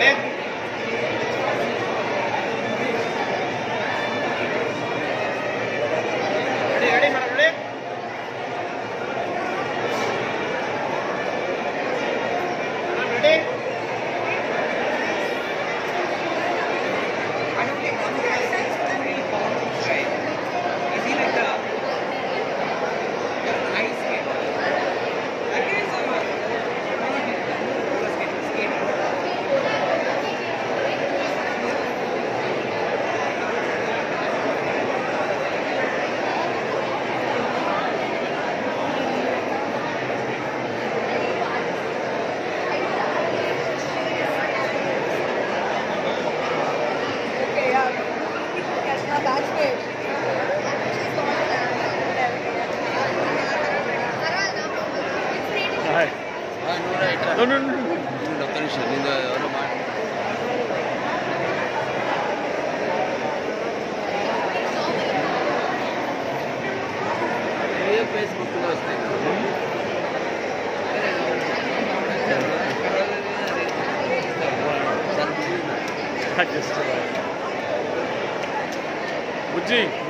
internet Hi. No, no, no. I just. Uh, Would you?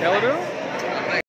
Belleville?